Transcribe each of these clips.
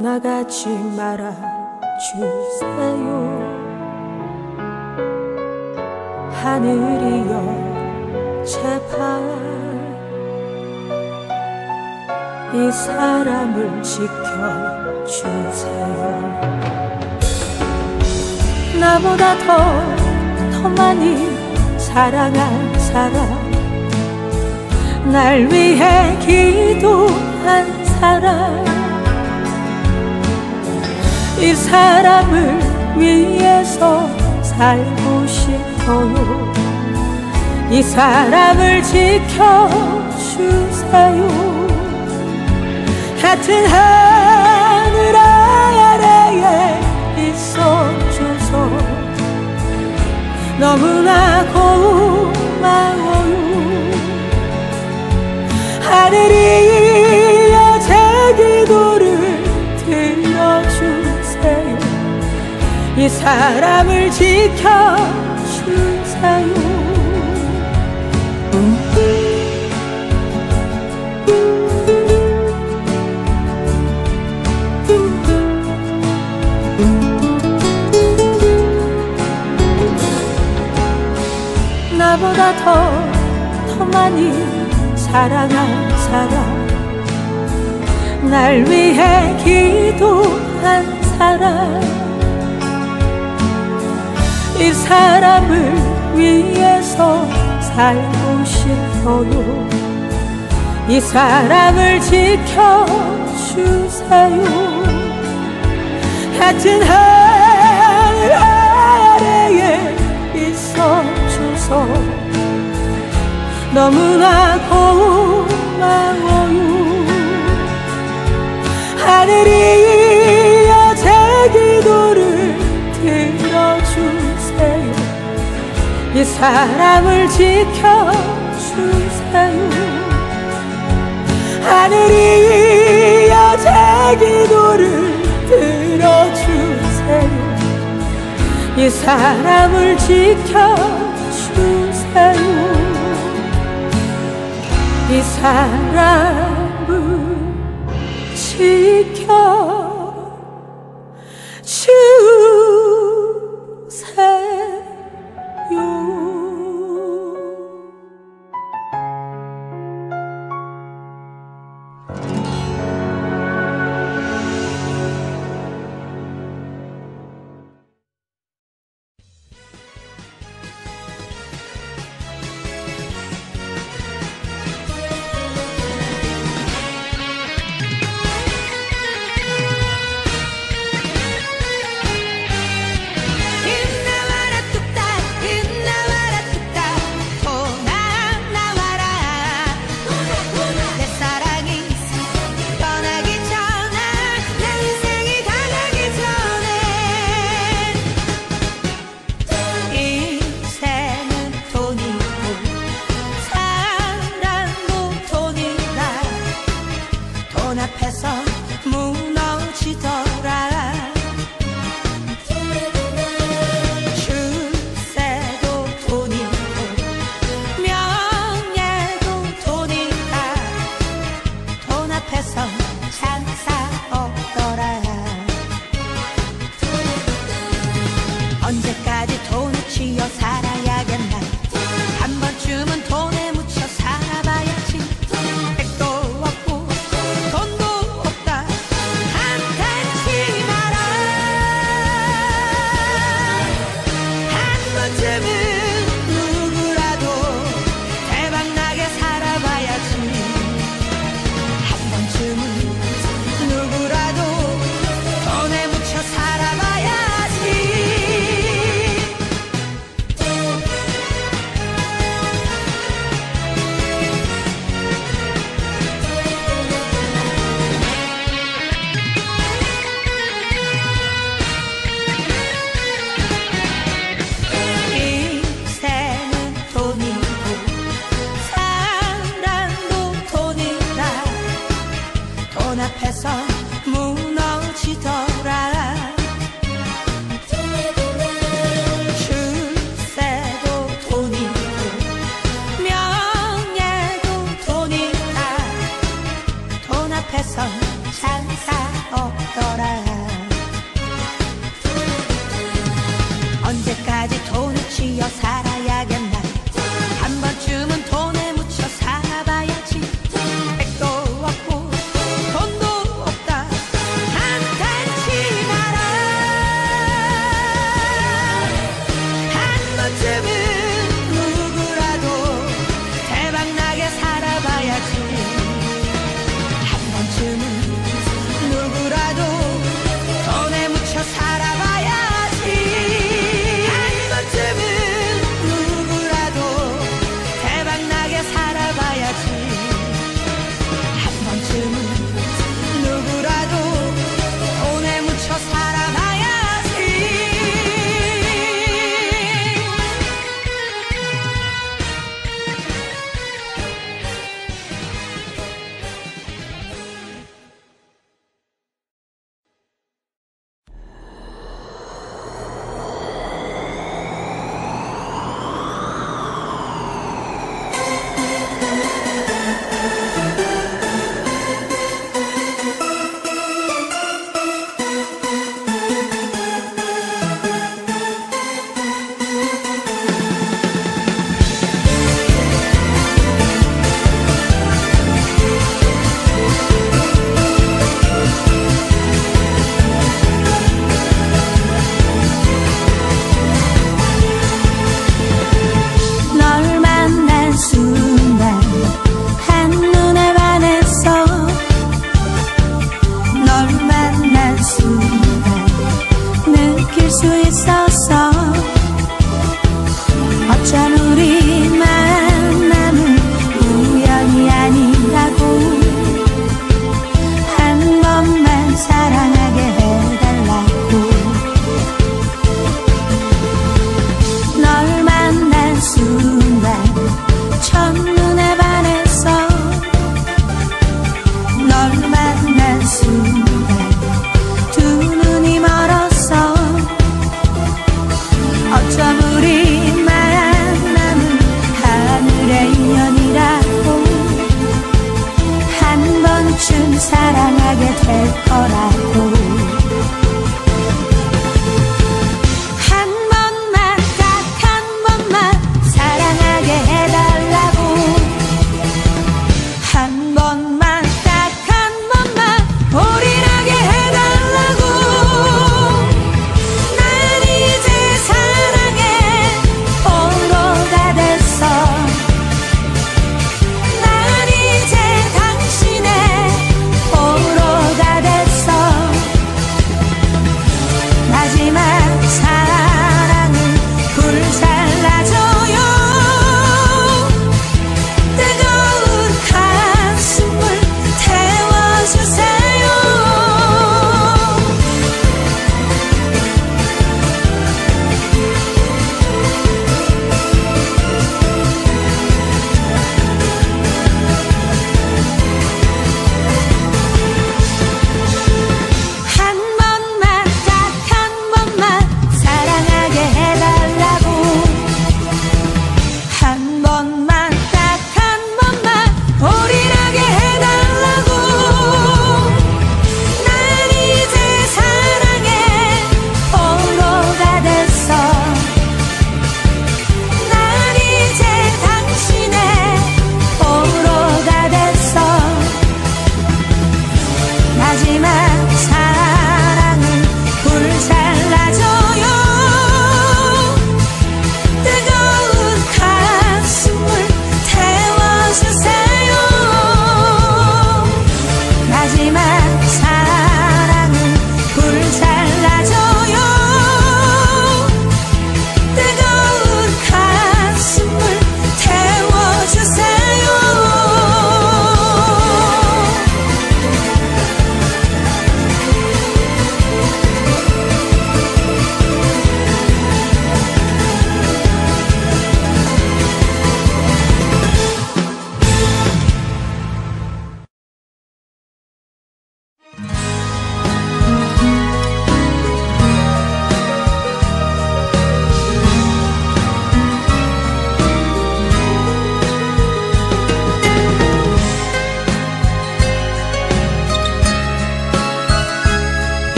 떠나가지 말아 주세요. 하늘이여 제발 이 사람을 지켜 주세요. 나보다 더, 더 많이 사랑한 사람 날 위해 기도 이 사람을 위해서 살고 싶어요. 이 사람을 지켜주세요. 같은 하늘 아래에 있어줘서 너무나 고마워요. 하늘이 여 제 기도 이 사람을 지켜주세요. 나보다 더, 더 많이 사랑한 사람. 날 위해 기도한 사람 이 사람을 위해서 살고 싶어요. 이 사람을 지켜주세요. 같은 하늘 아래에 있어줘서 너무나 고마워요. 하늘이 여 제 기도를 들어주세요. 이 사람을 지켜주세요. 하늘이여 제 기도를 들어주세요. 이 사람을 지켜주세요. 이 사람을 지켜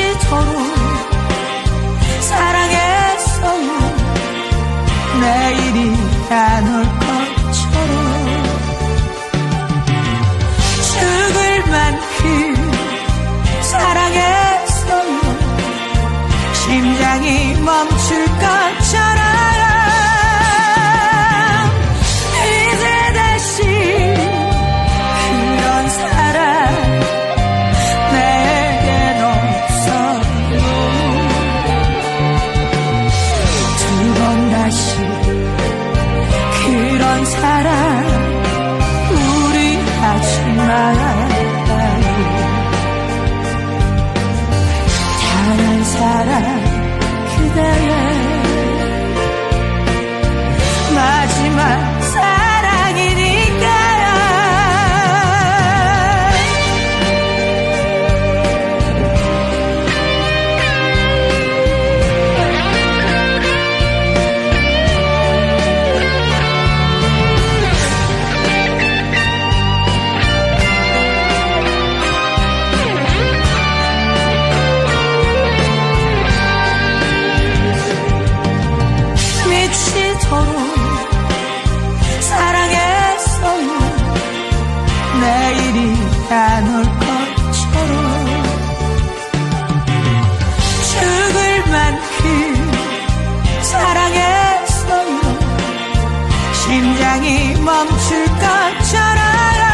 ah 심장이 멈출 것처럼.